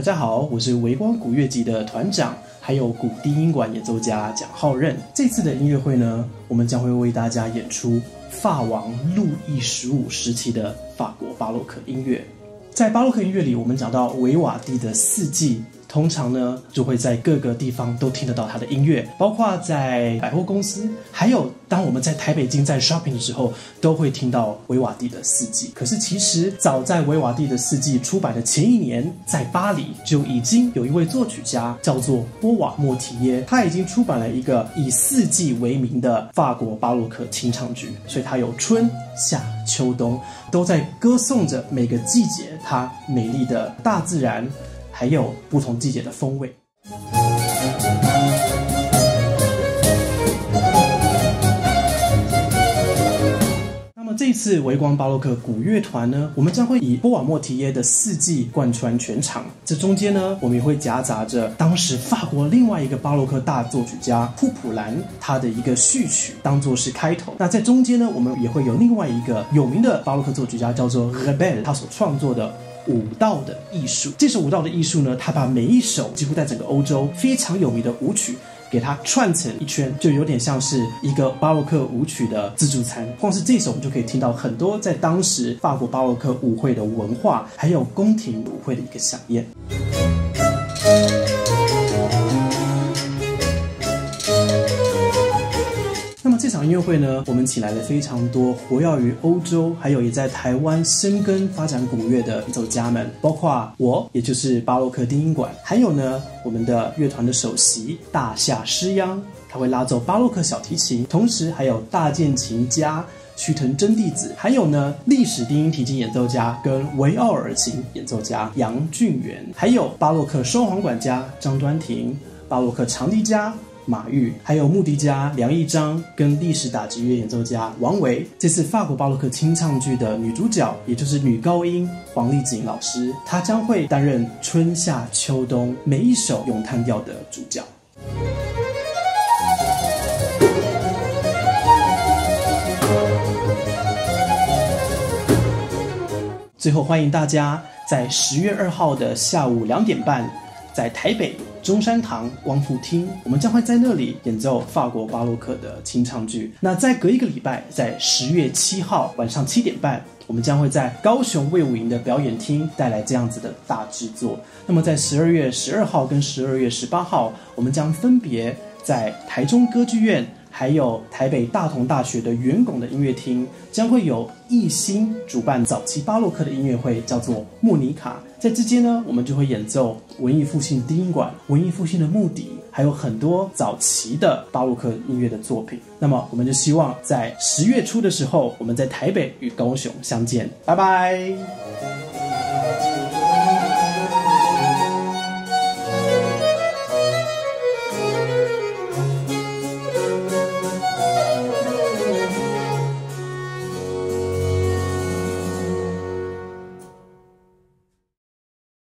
大家好，我是维光古乐集的团长，还有古低音管演奏家蒋浩任。这次的音乐会呢，我们将会为大家演出法王路易十五时期的法国巴洛克音乐。在巴洛克音乐里，我们讲到维瓦蒂的四季。通常呢，就会在各个地方都听得到他的音乐，包括在百货公司，还有当我们在台北京在 shopping 的时候，都会听到维瓦蒂的《四季》。可是其实早在维瓦蒂的《四季》出版的前一年，在巴黎就已经有一位作曲家叫做波瓦莫提耶，他已经出版了一个以四季为名的法国巴洛克清唱剧，所以他有春夏秋冬，都在歌颂着每个季节它美丽的大自然。还有不同季节的风味。那么这次微光巴洛克古乐团呢，我们将会以波瓦莫提耶的四季贯穿全场。这中间呢，我们也会夹杂着当时法国另外一个巴洛克大作曲家库普兰他的一个序曲，当做是开头。那在中间呢，我们也会有另外一个有名的巴洛克作曲家叫做 Rebel，他所创作的。舞蹈的艺术，这首舞蹈的艺术呢，他把每一首几乎在整个欧洲非常有名的舞曲，给它串成一圈，就有点像是一个巴洛克舞曲的自助餐。光是这首，我们就可以听到很多在当时法国巴洛克舞会的文化，还有宫廷舞会的一个响宴。场音乐会呢，我们请来了非常多活跃于欧洲，还有也在台湾生根发展古乐的演奏家们，包括我，也就是巴洛克低音管，还有呢，我们的乐团的首席大夏师央，他会拉奏巴洛克小提琴，同时还有大键琴家须藤真弟子，还有呢，历史低音提琴演奏家跟维奥尔琴演奏家杨俊元，还有巴洛克双簧管家张端庭，巴洛克长笛家。马玉，还有木笛家梁义章跟历史打击乐演奏家王维，这次法国巴洛克清唱剧的女主角，也就是女高音黄丽锦老师，她将会担任春夏秋冬每一首咏叹调的主角。最后，欢迎大家在十月二号的下午两点半，在台北。中山堂光复厅，我们将会在那里演奏法国巴洛克的清唱剧。那再隔一个礼拜，在十月七号晚上七点半，我们将会在高雄魏武营的表演厅带来这样子的大制作。那么在十二月十二号跟十二月十八号，我们将分别在台中歌剧院。还有台北大同大学的圆拱的音乐厅将会有艺兴主办早期巴洛克的音乐会，叫做莫尼卡。在之间呢，我们就会演奏文艺复兴低音管、文艺复兴的木笛，还有很多早期的巴洛克音乐的作品。那么，我们就希望在十月初的时候，我们在台北与高雄相见。拜拜。